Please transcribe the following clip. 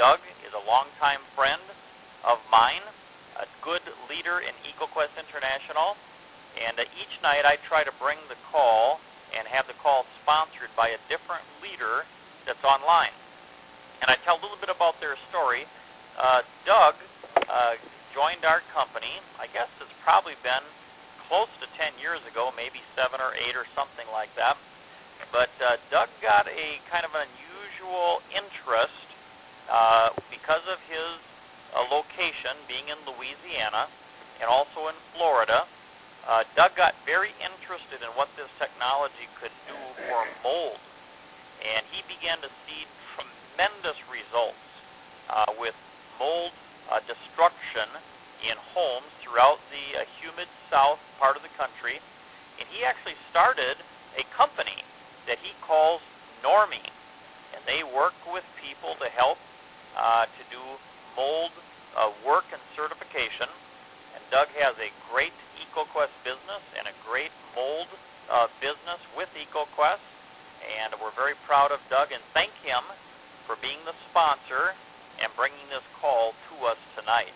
Doug is a longtime friend of mine, a good leader in EcoQuest International, and uh, each night I try to bring the call and have the call sponsored by a different leader that's online. And I tell a little bit about their story. Uh, Doug uh, joined our company, I guess it's probably been close to 10 years ago, maybe 7 or 8 or something like that. But uh, Doug got a kind of an unusual interest uh, because of his uh, location being in Louisiana and also in Florida. Uh, Doug got very interested in what this technology could do for mold, and he began to see tremendous results uh, with mold uh, destruction in homes throughout the uh, humid south part of the country. And he actually started a company that he calls NORMI. And they work with people to help uh, to do mold uh, work and. And Doug has a great EcoQuest business and a great mold uh, business with EcoQuest. And we're very proud of Doug and thank him for being the sponsor and bringing this call to us tonight.